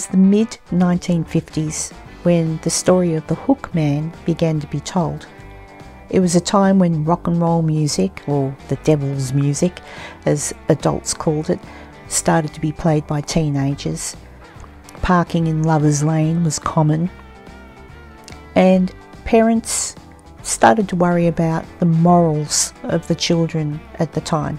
Was the mid 1950s when the story of the Hook Man began to be told. It was a time when rock and roll music, or the devil's music as adults called it, started to be played by teenagers. Parking in Lover's Lane was common, and parents started to worry about the morals of the children at the time.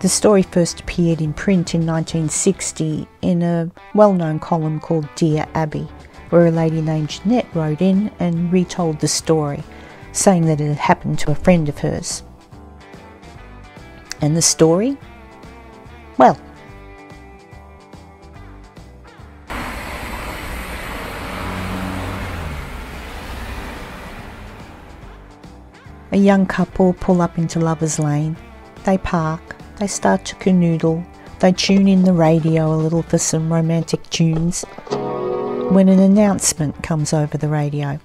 The story first appeared in print in 1960 in a well known column called Dear Abby, where a lady named Jeanette wrote in and retold the story, saying that it had happened to a friend of hers. And the story? Well, A young couple pull up into Lover's Lane. They park, they start to canoodle, they tune in the radio a little for some romantic tunes. When an announcement comes over the radio.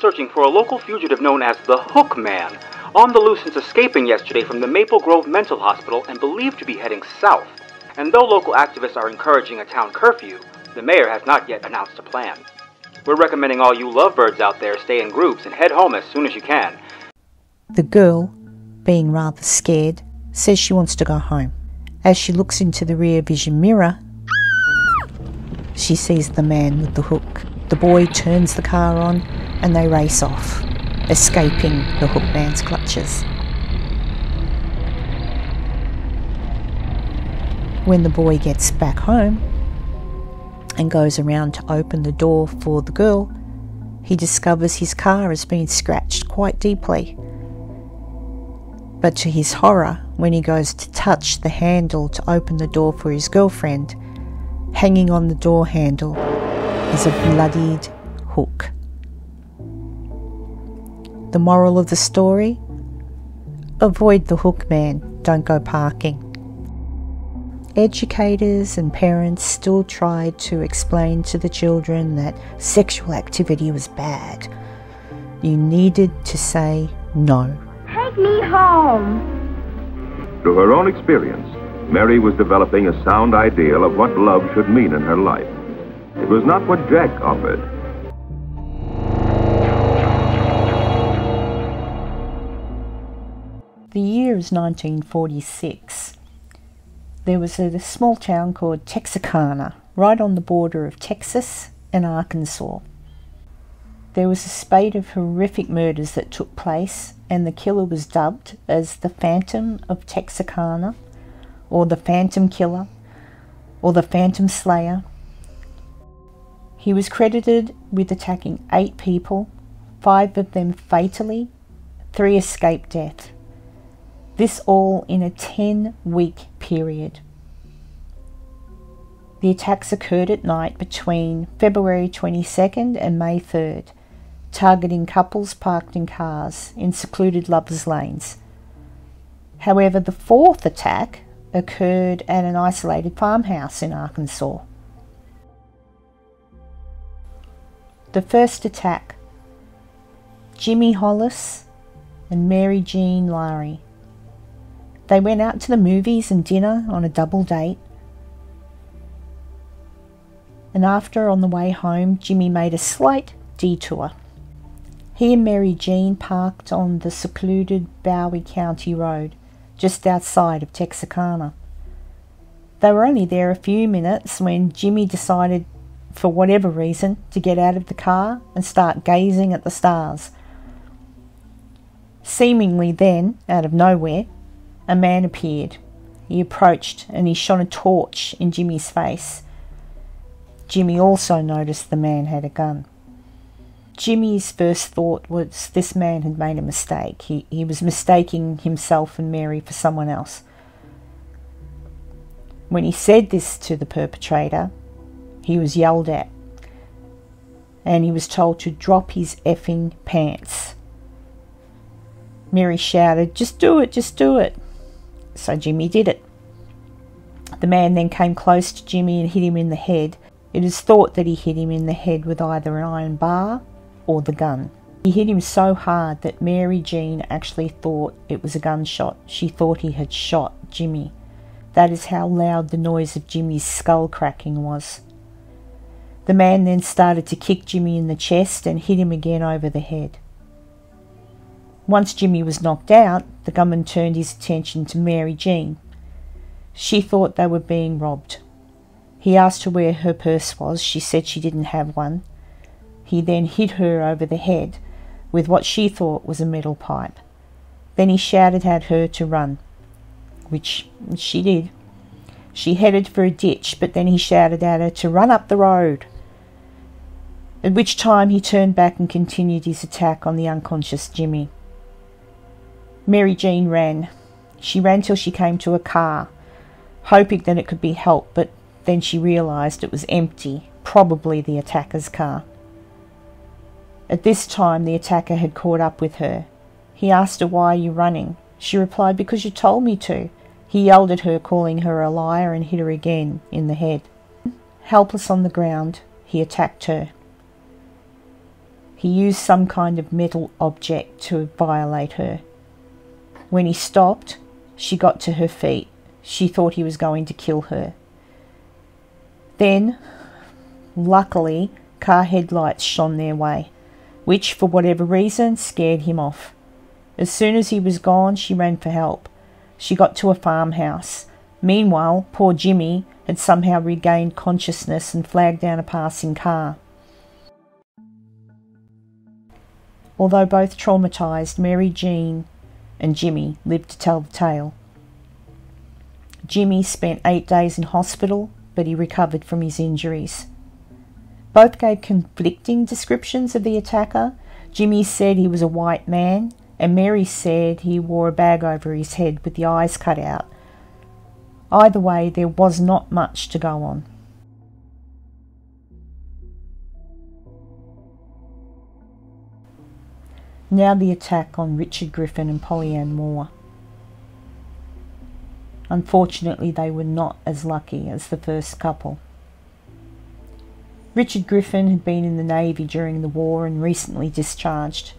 Searching for a local fugitive known as the Hook Man, on the loose since escaping yesterday from the Maple Grove Mental Hospital and believed to be heading south. And though local activists are encouraging a town curfew, the mayor has not yet announced a plan. We're recommending all you lovebirds out there stay in groups and head home as soon as you can. The girl, being rather scared, says she wants to go home. As she looks into the rear vision mirror, she sees the man with the hook. The boy turns the car on and they race off, escaping the hook man's clutches. When the boy gets back home and goes around to open the door for the girl, he discovers his car has been scratched quite deeply but to his horror, when he goes to touch the handle to open the door for his girlfriend, hanging on the door handle is a bloodied hook. The moral of the story? Avoid the hook man, don't go parking. Educators and parents still tried to explain to the children that sexual activity was bad. You needed to say no. Take me home. Through her own experience, Mary was developing a sound ideal of what love should mean in her life. It was not what Jack offered. The year is 1946. There was a small town called Texarkana, right on the border of Texas and Arkansas. There was a spate of horrific murders that took place, and the killer was dubbed as the Phantom of Texarkana, or the Phantom Killer, or the Phantom Slayer. He was credited with attacking eight people, five of them fatally, three escaped death. This all in a 10 week period. The attacks occurred at night between February 22nd and May 3rd targeting couples parked in cars in secluded lovers' lanes. However, the fourth attack occurred at an isolated farmhouse in Arkansas. The first attack Jimmy Hollis and Mary Jean Larey. They went out to the movies and dinner on a double date. And after, on the way home, Jimmy made a slight detour he and Mary Jean parked on the secluded Bowie County Road, just outside of Texarkana. They were only there a few minutes when Jimmy decided, for whatever reason, to get out of the car and start gazing at the stars. Seemingly then, out of nowhere, a man appeared. He approached and he shone a torch in Jimmy's face. Jimmy also noticed the man had a gun. Jimmy's first thought was this man had made a mistake. He, he was mistaking himself and Mary for someone else. When he said this to the perpetrator, he was yelled at and he was told to drop his effing pants. Mary shouted, Just do it, just do it. So Jimmy did it. The man then came close to Jimmy and hit him in the head. It is thought that he hit him in the head with either an iron bar or the gun. He hit him so hard that Mary Jean actually thought it was a gunshot. She thought he had shot Jimmy. That is how loud the noise of Jimmy's skull cracking was. The man then started to kick Jimmy in the chest and hit him again over the head. Once Jimmy was knocked out, the gunman turned his attention to Mary Jean. She thought they were being robbed. He asked her where her purse was. She said she didn't have one. He then hit her over the head with what she thought was a metal pipe. Then he shouted at her to run, which she did. She headed for a ditch, but then he shouted at her to run up the road. At which time he turned back and continued his attack on the unconscious Jimmy. Mary Jean ran. She ran till she came to a car, hoping that it could be helped, but then she realised it was empty, probably the attacker's car. At this time, the attacker had caught up with her. He asked her, Why are you running? She replied, Because you told me to. He yelled at her, calling her a liar, and hit her again in the head. Helpless on the ground, he attacked her. He used some kind of metal object to violate her. When he stopped, she got to her feet. She thought he was going to kill her. Then, luckily, car headlights shone their way, which, for whatever reason, scared him off. As soon as he was gone, she ran for help. She got to a farmhouse. Meanwhile, poor Jimmy had somehow regained consciousness and flagged down a passing car. Although both traumatised, Mary Jean and Jimmy lived to tell the tale. Jimmy spent eight days in hospital, but he recovered from his injuries. Both gave conflicting descriptions of the attacker. Jimmy said he was a white man, and Mary said he wore a bag over his head with the eyes cut out. Either way, there was not much to go on. Now the attack on Richard Griffin and Polly-Ann Moore. Unfortunately, they were not as lucky as the first couple. Richard Griffin had been in the Navy during the war and recently discharged.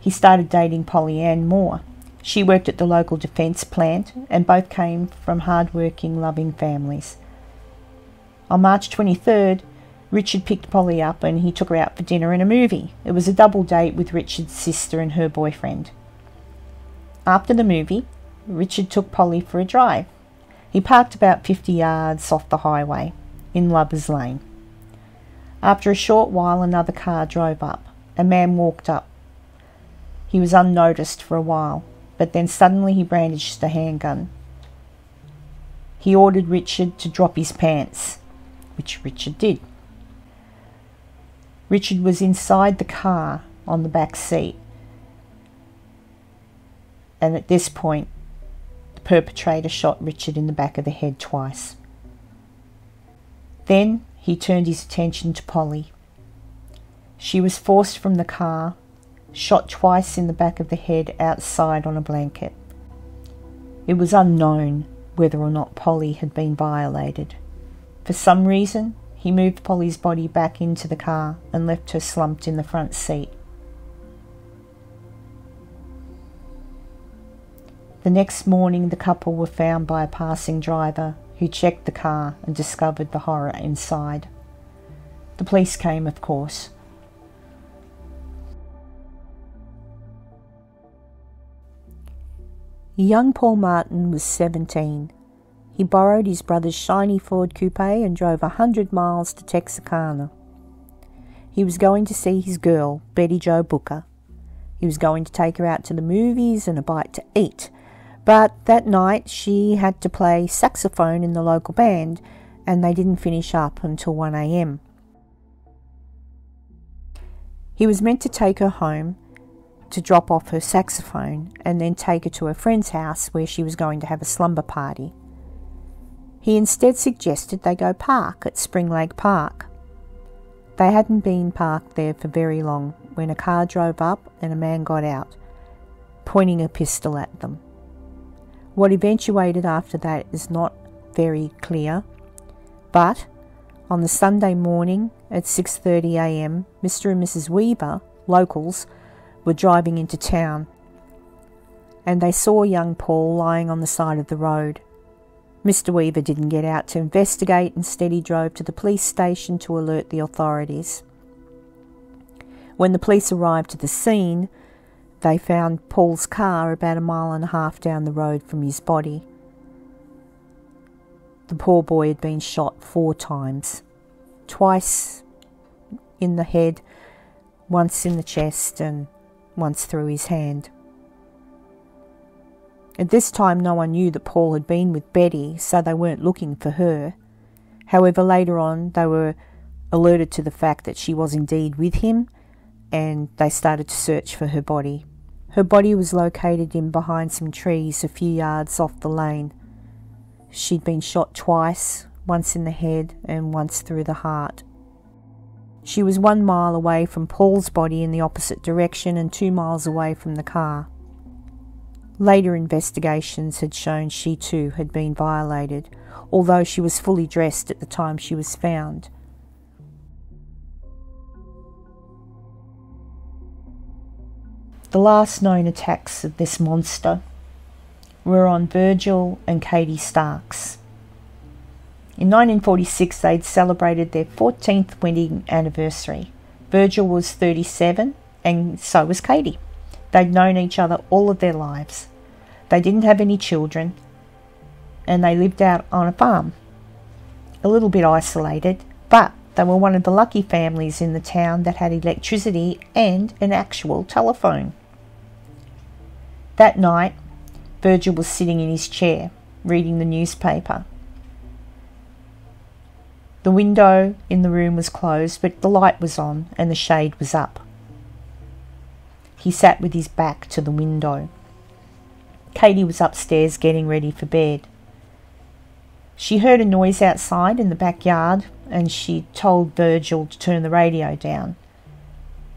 He started dating Polly-Ann Moore. She worked at the local defence plant and both came from hard-working, loving families. On March 23rd, Richard picked Polly up and he took her out for dinner and a movie. It was a double date with Richard's sister and her boyfriend. After the movie, Richard took Polly for a drive. He parked about 50 yards off the highway in Lovers Lane. After a short while, another car drove up. A man walked up. He was unnoticed for a while, but then suddenly he brandished a handgun. He ordered Richard to drop his pants, which Richard did. Richard was inside the car on the back seat. And at this point, the perpetrator shot Richard in the back of the head twice. Then he turned his attention to Polly. She was forced from the car, shot twice in the back of the head outside on a blanket. It was unknown whether or not Polly had been violated. For some reason, he moved Polly's body back into the car and left her slumped in the front seat. The next morning, the couple were found by a passing driver who checked the car and discovered the horror inside. The police came, of course. Young Paul Martin was 17 he borrowed his brother's shiny Ford coupe and drove a hundred miles to Texarkana. He was going to see his girl, Betty Jo Booker. He was going to take her out to the movies and a bite to eat. But that night she had to play saxophone in the local band and they didn't finish up until 1am. He was meant to take her home to drop off her saxophone and then take her to a friend's house where she was going to have a slumber party. He instead suggested they go park at Spring Lake Park. They hadn't been parked there for very long when a car drove up and a man got out, pointing a pistol at them. What eventuated after that is not very clear, but on the Sunday morning at 6:30 a.m., Mr. and Mrs. Weaver, locals, were driving into town and they saw young Paul lying on the side of the road. Mr. Weaver didn't get out to investigate, instead, he drove to the police station to alert the authorities. When the police arrived to the scene, they found Paul's car about a mile and a half down the road from his body. The poor boy had been shot four times twice in the head, once in the chest, and once through his hand. At this time, no one knew that Paul had been with Betty, so they weren't looking for her. However, later on, they were alerted to the fact that she was indeed with him, and they started to search for her body. Her body was located in behind some trees a few yards off the lane. She'd been shot twice, once in the head and once through the heart. She was one mile away from Paul's body in the opposite direction and two miles away from the car. Later investigations had shown she too had been violated, although she was fully dressed at the time she was found. The last known attacks of this monster were on Virgil and Katie Starks. In 1946, they'd celebrated their 14th wedding anniversary. Virgil was 37, and so was Katie. They'd known each other all of their lives. They didn't have any children, and they lived out on a farm. A little bit isolated, but they were one of the lucky families in the town that had electricity and an actual telephone. That night, Virgil was sitting in his chair, reading the newspaper. The window in the room was closed, but the light was on and the shade was up. He sat with his back to the window. Katie was upstairs getting ready for bed. She heard a noise outside in the backyard and she told Virgil to turn the radio down.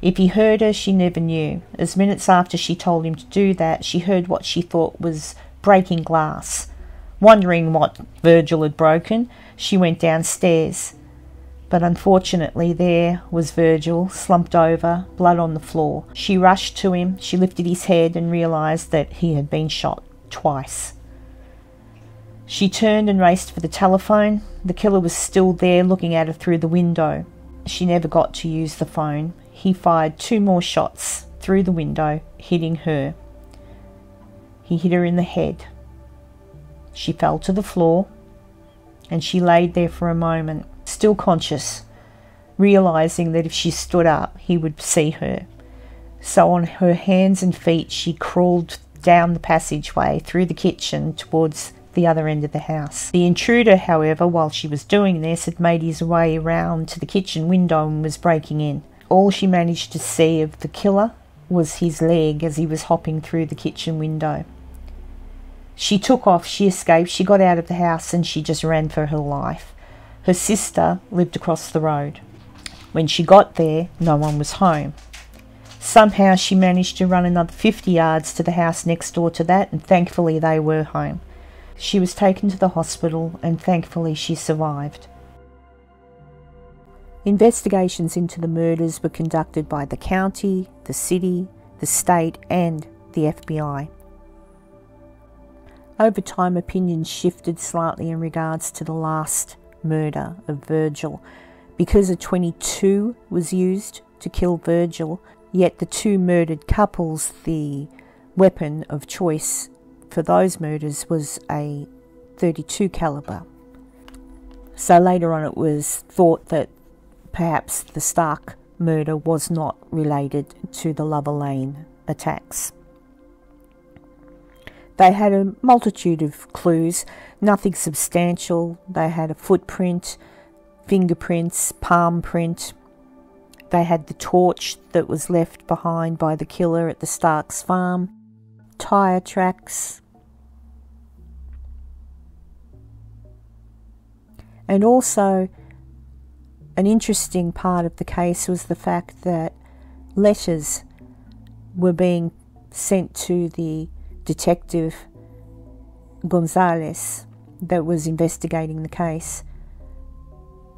If he heard her, she never knew. As minutes after she told him to do that, she heard what she thought was breaking glass. Wondering what Virgil had broken, she went downstairs. But unfortunately, there was Virgil, slumped over, blood on the floor. She rushed to him, she lifted his head and realised that he had been shot twice. She turned and raced for the telephone. The killer was still there looking at her through the window. She never got to use the phone. He fired two more shots through the window, hitting her. He hit her in the head. She fell to the floor and she laid there for a moment, still conscious, realizing that if she stood up, he would see her. So, on her hands and feet, she crawled down the passageway through the kitchen towards the other end of the house. The intruder, however, while she was doing this, had made his way round to the kitchen window and was breaking in. All she managed to see of the killer was his leg as he was hopping through the kitchen window. She took off, she escaped, she got out of the house, and she just ran for her life. Her sister lived across the road. When she got there, no one was home. Somehow she managed to run another 50 yards to the house next door to that, and thankfully they were home. She was taken to the hospital, and thankfully she survived. Investigations into the murders were conducted by the county, the city, the state, and the FBI. Over time, opinions shifted slightly in regards to the last murder of Virgil. Because a 22 was used to kill Virgil, yet the two murdered couples, the weapon of choice for those murders was a 32 caliber. So later on, it was thought that perhaps the Stark murder was not related to the Lover Lane attacks. They had a multitude of clues, nothing substantial. They had a footprint, fingerprints, palm print. They had the torch that was left behind by the killer at the Starks farm, tyre tracks. And also, an interesting part of the case was the fact that letters were being sent to the detective Gonzaullas that was investigating the case.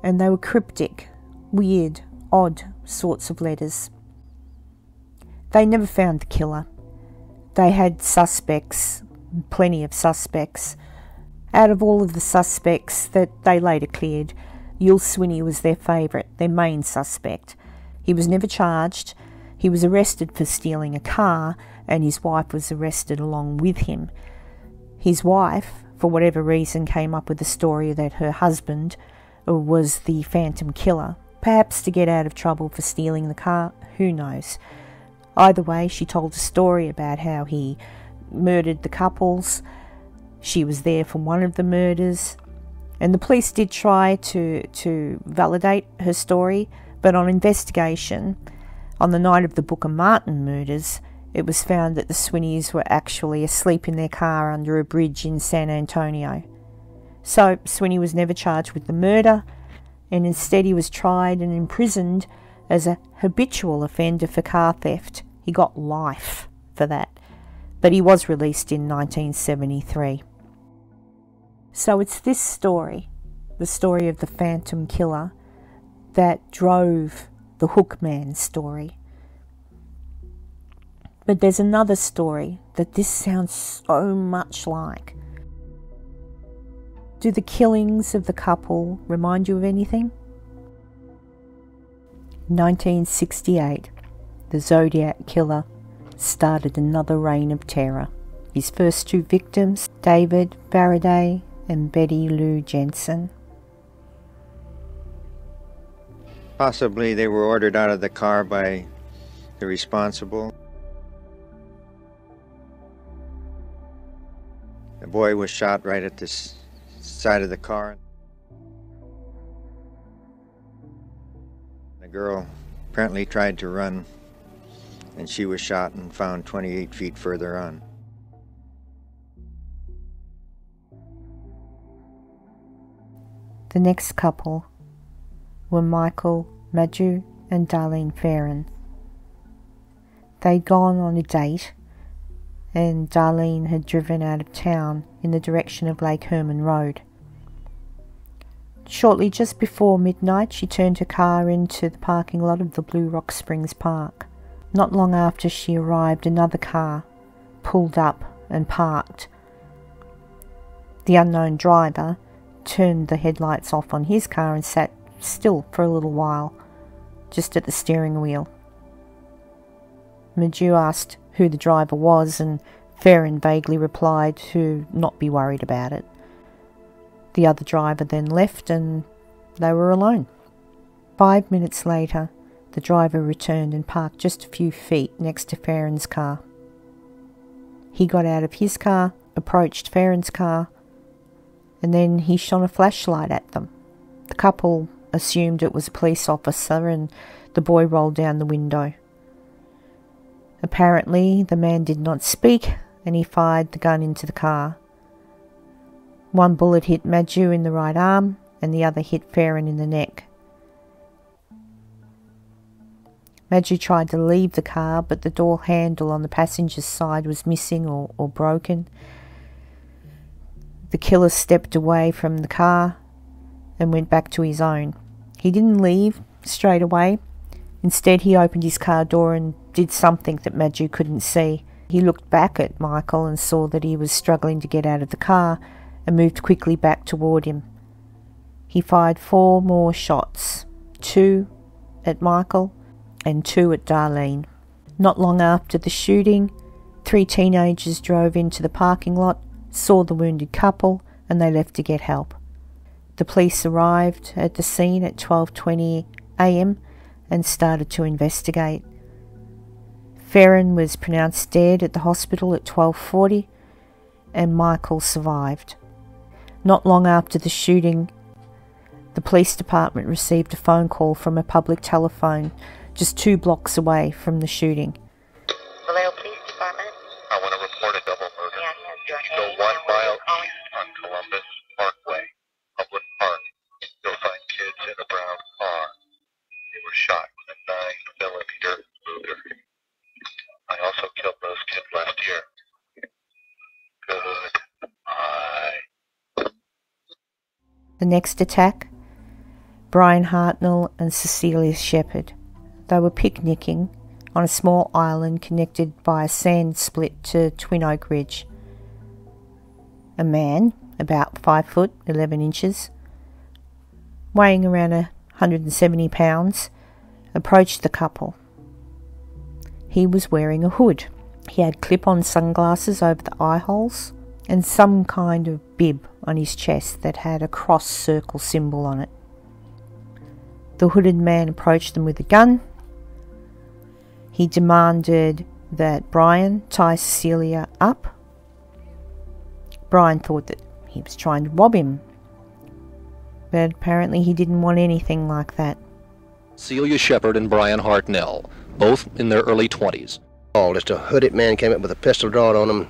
And they were cryptic, weird, odd sorts of letters. They never found the killer. They had suspects, plenty of suspects, Out of all of the suspects that they later cleared, Youell Swinney was their favourite, their main suspect. He was never charged. He was arrested for stealing a car, and his wife was arrested along with him. His wife, for whatever reason, came up with the story that her husband was the phantom killer, perhaps to get out of trouble for stealing the car, who knows. Either way, she told a story about how he murdered the couples. She was there for one of the murders. And the police did try to, to validate her story, but on investigation, on the night of the Booker Martin murders, it was found that the Swinneys were actually asleep in their car under a bridge in San Antonio. So Swinney was never charged with the murder, and instead he was tried and imprisoned as a habitual offender for car theft. He got life for that, but he was released in 1973. So it's this story, the story of the Phantom Killer, that drove the Hookman story. But there's another story that this sounds so much like. Do the killings of the couple remind you of anything? 1968, the Zodiac Killer started another reign of terror. His first two victims, David Faraday and Betty Lou Jensen. Possibly they were ordered out of the car by the responsible. The boy was shot right at the side of the car. The girl apparently tried to run and she was shot and found 28 feet further on. The next couple were Michael Mageau and Darlene Ferrin. They'd gone on a date, and Darlene had driven out of town in the direction of Lake Herman Road. Shortly just before midnight, she turned her car into the parking lot of the Blue Rock Springs Park. Not long after she arrived, another car pulled up and parked. The unknown driver turned the headlights off on his car and sat still for a little while, just at the steering wheel. Mageau asked who the driver was, and Ferrin vaguely replied to not be worried about it. The other driver then left, and they were alone. Five minutes later, the driver returned and parked just a few feet next to Ferrin's car. He got out of his car, approached Ferrin's car, and then he shone a flashlight at them. The couple assumed it was a police officer, and the boy rolled down the window. Apparently, the man did not speak, and he fired the gun into the car. One bullet hit Mageau in the right arm, and the other hit Ferrin in the neck. Mageau tried to leave the car, but the door handle on the passenger's side was missing or, or broken. The killer stepped away from the car and went back to his own. He didn't leave straight away. Instead, he opened his car door and did something that Mageau couldn't see. He looked back at Michael and saw that he was struggling to get out of the car and moved quickly back toward him. He fired four more shots two at Michael and two at Darlene. Not long after the shooting, three teenagers drove into the parking lot saw the wounded couple, and they left to get help. The police arrived at the scene at 12:20 a.m. and started to investigate. Ferrin was pronounced dead at the hospital at 12:40 and Michael survived. Not long after the shooting, the police department received a phone call from a public telephone just 2 blocks away from the shooting. Vallejo Police Columbus Parkway, Public Park. You'll find kids in a brown car. They were shot with a 9 millimeter Luger. I also killed those kids last year. Good. Bye. The next attack Bryan Hartnell and Cecelia Shepard. They were picnicking on a small island connected by a sand split to Twin Oak Ridge. A man, about 5 foot 11 inches, weighing around 170 pounds, approached the couple. He was wearing a hood. He had clip on sunglasses over the eye holes and some kind of bib on his chest that had a cross circle symbol on it. The hooded man approached them with a gun. He demanded that Bryan tie Cecelia up. Bryan thought that he was trying to rob him, but apparently he didn't want anything like that. Celia Shepard and Bryan Hartnell, both in their early 20s. Oh, just a hooded man came up with a pistol drawn on him,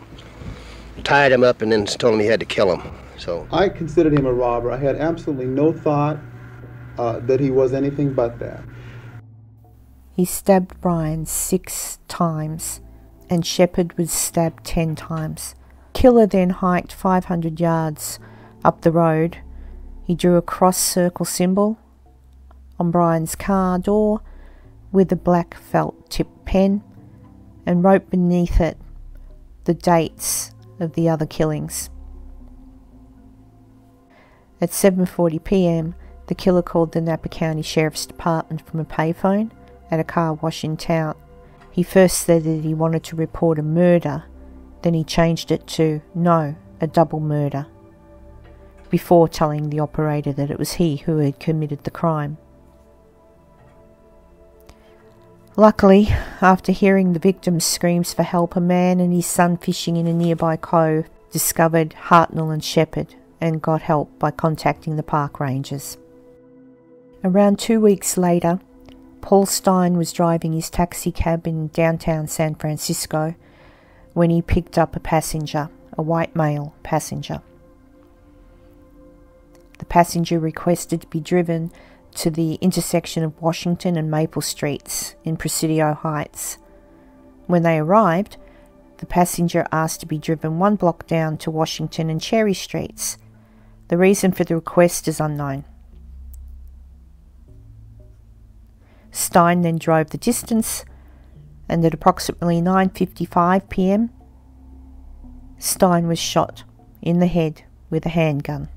tied him up, and then told him he had to kill him. So I considered him a robber. I had absolutely no thought uh, that he was anything but that. He stabbed Bryan six times, and Shepard was stabbed ten times. Killer then hiked 500 yards up the road. He drew a cross circle symbol on Bryan's car door with a black felt tip pen and wrote beneath it the dates of the other killings. At 7:40 p.m., the killer called the Napa County Sheriff's Department from a payphone at a car wash in town. He first said that he wanted to report a murder, then he changed it to no, a double murder, before telling the operator that it was he who had committed the crime. Luckily, after hearing the victim's screams for help, a man and his son fishing in a nearby cove discovered Hartnell and Shepard and got help by contacting the park rangers. Around two weeks later, Paul Stine was driving his taxi cab in downtown San Francisco when he picked up a passenger, a white male passenger. The passenger requested to be driven to the intersection of Washington and Maple Streets in Presidio Heights. When they arrived, the passenger asked to be driven one block down to Washington and Cherry Streets. The reason for the request is unknown. Stine then drove the distance, and at approximately 9:55 p.m., Stine was shot in the head with a handgun.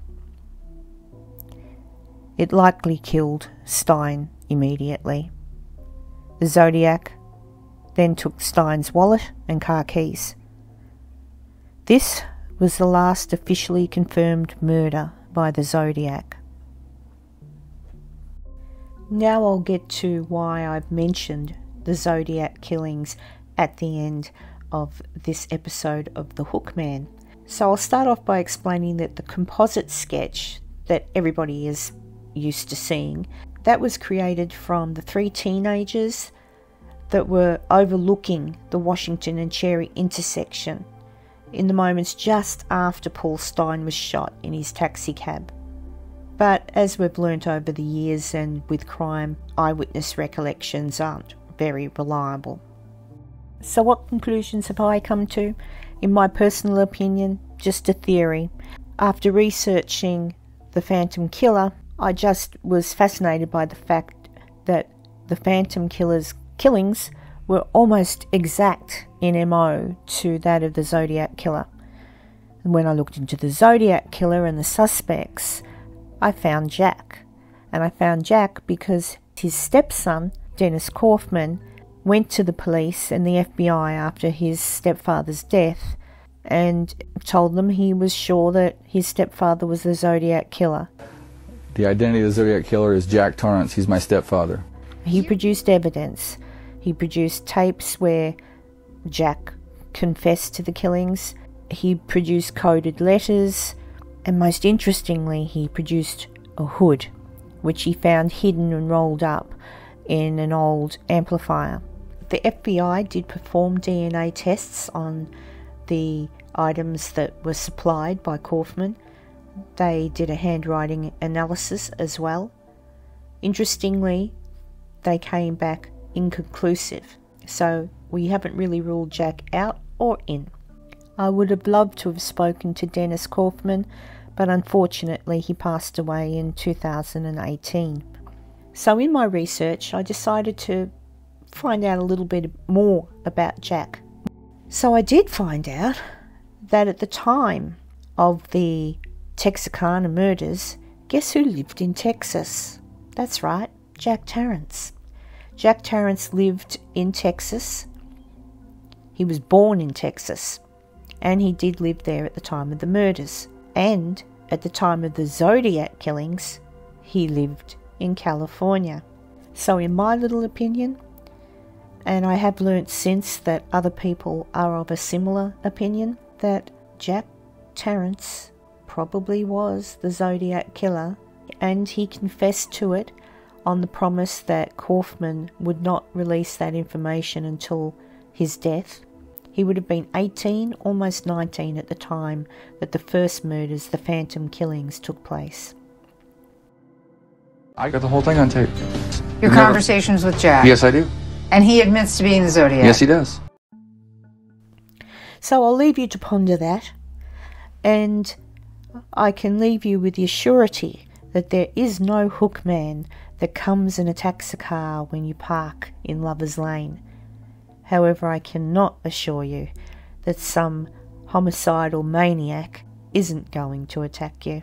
It likely killed Stine immediately. The Zodiac then took Stine's wallet and car keys. This was the last officially confirmed murder by the Zodiac. Now I'll get to why I've mentioned the Zodiac killings at the end of this episode of The Hookman. So I'll start off by explaining that the composite sketch that everybody is used to seeing that was created from the three teenagers that were overlooking the Washington and Cherry intersection in the moments just after Paul Stine was shot in his taxi cab. But as we've learnt over the years and with crime, eyewitness recollections aren't very reliable. So, what conclusions have I come to? In my personal opinion, just a theory. After researching the Phantom Killer, I just was fascinated by the fact that the Phantom Killer's killings were almost exact in MO to that of the Zodiac Killer. And when I looked into the Zodiac Killer and the suspects, I found Jack. And I found Jack because his stepson, Dennis Kaufman, went to the police and the FBI after his stepfather's death and told them he was sure that his stepfather was the Zodiac Killer. The identity of the Zodiac Killer is Jack Tarrance. He's my stepfather. He produced evidence. He produced tapes where Jack confessed to the killings. He produced coded letters and most interestingly, he produced a hood, which he found hidden and rolled up in an old amplifier. The FBI did perform DNA tests on the items that were supplied by Kaufman. They did a handwriting analysis as well. Interestingly, they came back inconclusive, so we haven't really ruled Jack out or in. I would have loved to have spoken to Dennis Kaufman, but unfortunately he passed away in 2018. So, in my research, I decided to find out a little bit more about Jack. So, I did find out that at the time of the Texarkana murders, guess who lived in Texas? That's right, Jack Tarrance. Jack Tarrance lived in Texas. He was born in Texas, and he did live there at the time of the murders. And at the time of the Zodiac killings, he lived in California. So, in my little opinion, and I have learnt since that other people are of a similar opinion, that Jack Tarrance probably was the Zodiac killer, and he confessed to it on the promise that Kaufman would not release that information until his death. He would have been 18, almost 19 at the time that the first murders, the Phantom killings, took place. I got the whole thing on tape. Your Never- conversations with Jack. Yes, I do. And he admits to being the Zodiac. Yes, he does. So I'll leave you to ponder that, and I can leave you with the surety that there is no hook man that comes and attacks a car when you park in Lover's Lane. However, I cannot assure you that some homicidal maniac isn't going to attack you.